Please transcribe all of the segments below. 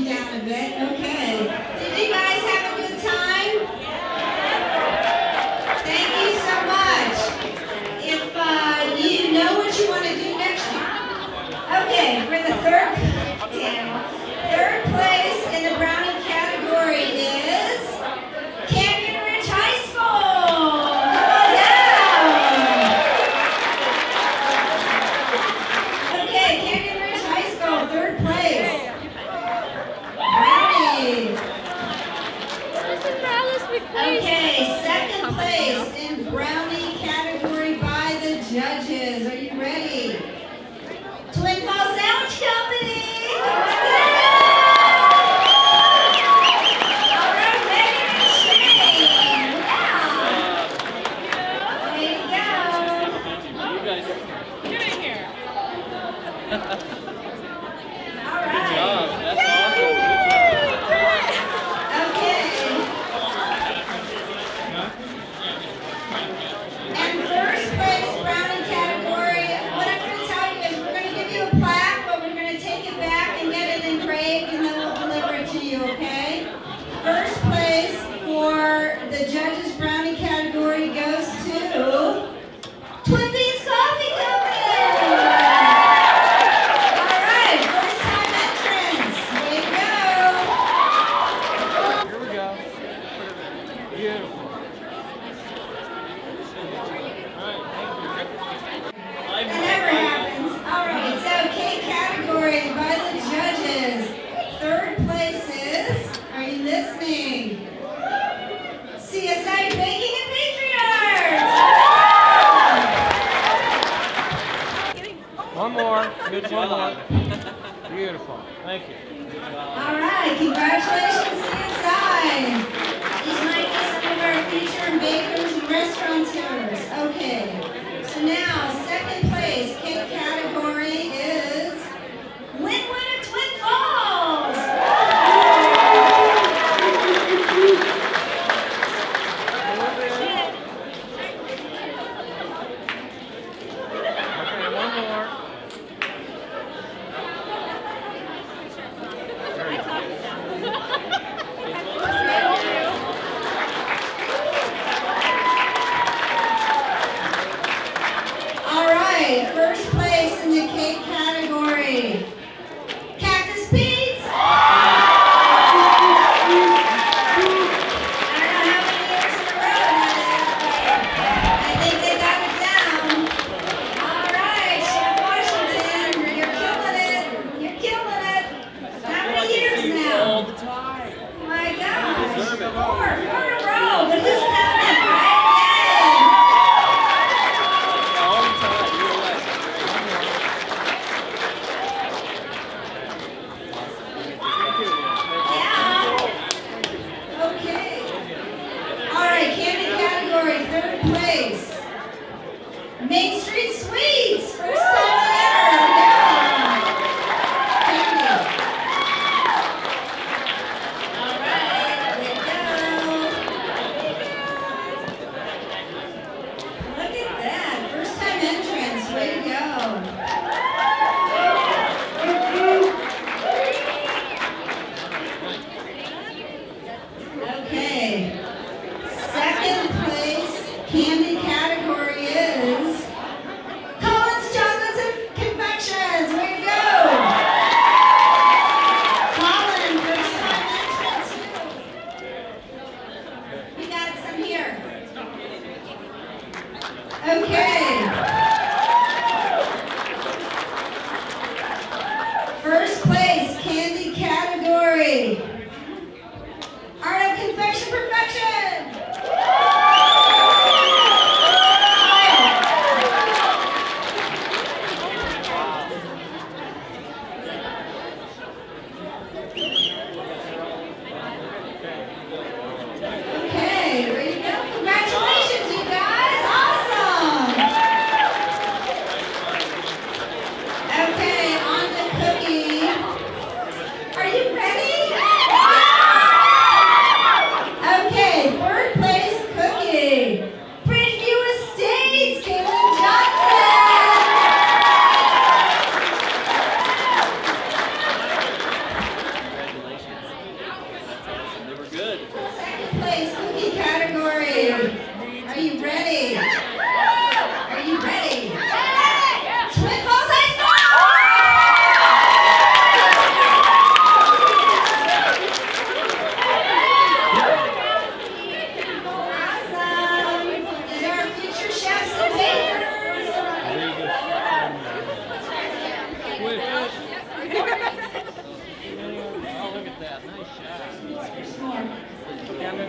calming down a bit. Okay. Did you guys have a good time? Thank you so much. If uh, you know what you want to do next year. Okay, For the third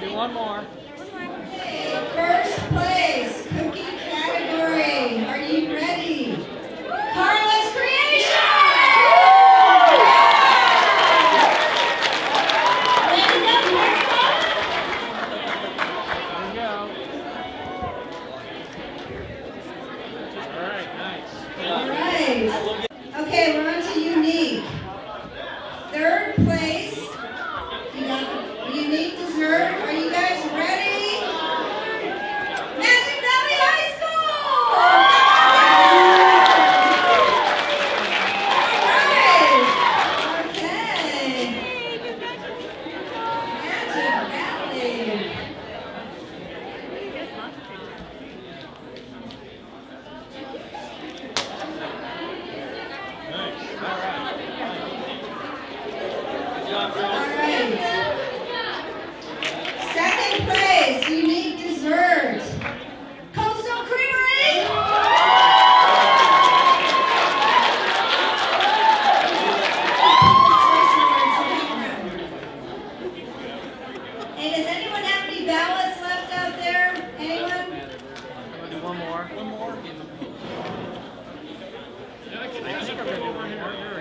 Do one more. First place, cookie category. Are you ready? Carlos creation! There you go. All right, nice. All right.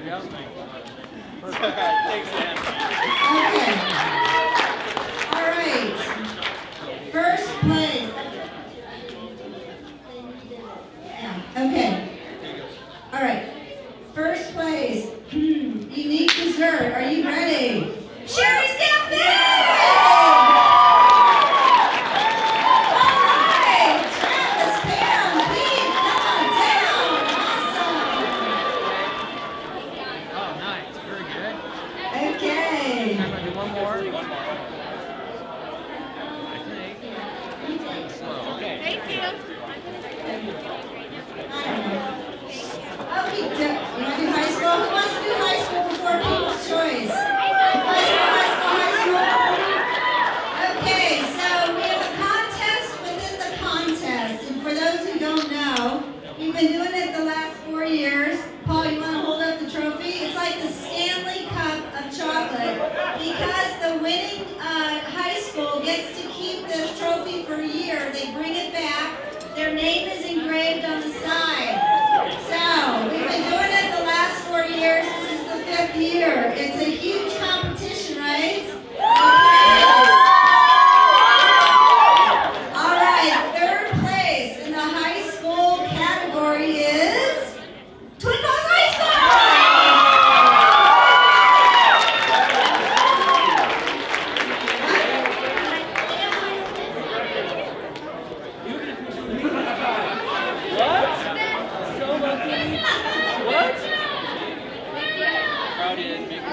Thanks, man.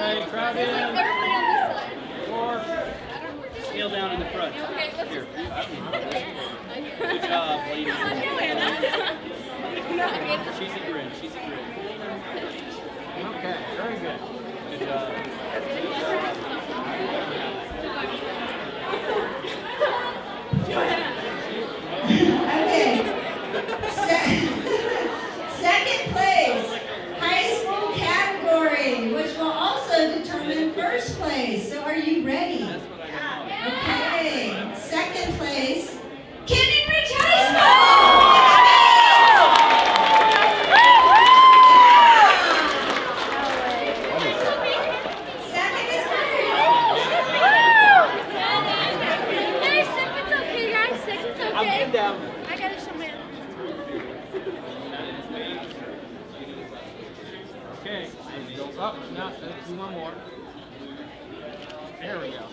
side, crowd in. Everybody on this side. Four. Scale down in the front. Okay, let's Here. Good job, ladies. She's a grin. She's a grin. Okay, very good. Good job. Go up, no, do one more. There we go.